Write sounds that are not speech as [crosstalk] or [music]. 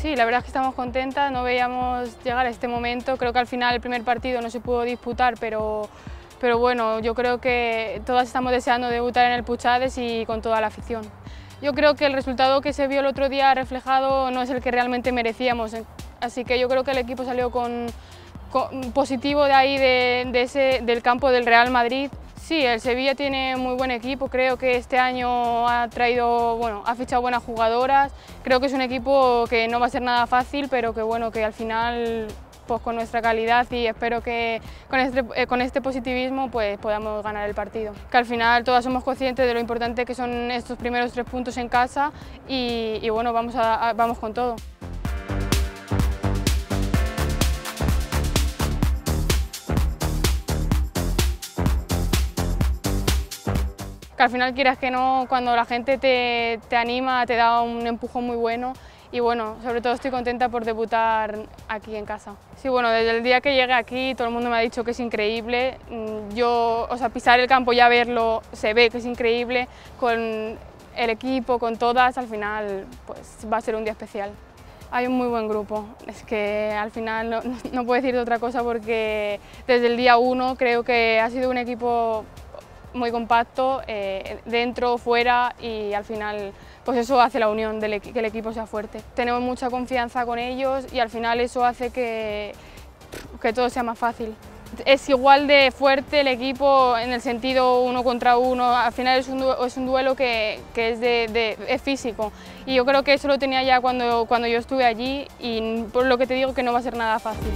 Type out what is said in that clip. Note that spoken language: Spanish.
Sí, la verdad es que estamos contentas, no veíamos llegar a este momento, creo que al final el primer partido no se pudo disputar, pero, pero bueno, yo creo que todas estamos deseando debutar en el Puchades y con toda la afición. Yo creo que el resultado que se vio el otro día reflejado no es el que realmente merecíamos, así que yo creo que el equipo salió con, positivo de ahí de, ese, del campo del Real Madrid. Sí, el Sevilla tiene muy buen equipo, creo que este año ha traído, bueno, ha fichado buenas jugadoras, creo que es un equipo que no va a ser nada fácil, pero que bueno, que al final pues con nuestra calidad y espero que con este, eh, este positivismo pues podamos ganar el partido. Que al final todas somos conscientes de lo importante que son estos primeros tres puntos en casa y, bueno, vamos con todo. Al final quieras que no, cuando la gente te, te, anima, te da un empujón muy bueno y bueno, sobre todo estoy contenta por debutar aquí en casa. Sí, bueno, desde el día que llegué aquí todo el mundo me ha dicho que es increíble, mm, yo, o sea, pisar el campo, ya verlo, se ve que es increíble, con el equipo, con todas, al final pues va a ser un día especial. Hay un muy buen grupo, es que al final no, [laughs] puedo decir otra cosa porque desde el día uno creo que ha sido un equipo muy compacto, eh, dentro, fuera y al final pues eso hace la unión, que el equipo sea fuerte. Tenemos mucha confianza con ellos y al final eso hace que, que todo sea más fácil. Es igual de fuerte el equipo en el sentido uno contra uno, al final es un, es un duelo que, que es, de, es físico y yo creo que eso lo tenía ya cuando, cuando yo estuve allí y por lo que te digo que no va a ser nada fácil.